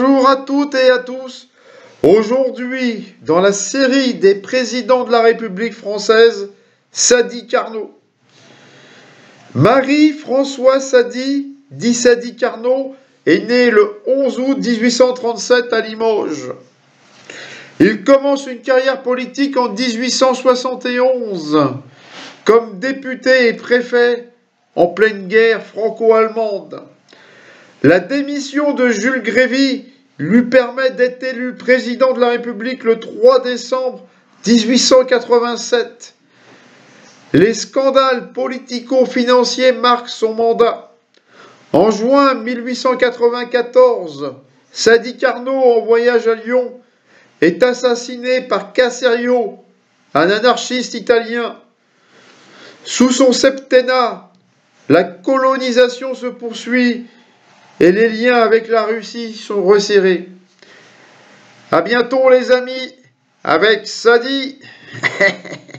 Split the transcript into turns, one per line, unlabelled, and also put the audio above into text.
Bonjour à toutes et à tous. Aujourd'hui, dans la série des présidents de la République française, Sadi Carnot. Marie-François Sadi, dit Sadi Carnot, est né le 11 août 1837 à Limoges. Il commence une carrière politique en 1871 comme député et préfet en pleine guerre franco-allemande. La démission de Jules Grévy lui permet d'être élu président de la République le 3 décembre 1887. Les scandales politico-financiers marquent son mandat. En juin 1894, Sadi Carnot, en voyage à Lyon, est assassiné par Caserio, un anarchiste italien. Sous son septennat, la colonisation se poursuit et les liens avec la Russie sont resserrés. À bientôt les amis, avec Sadi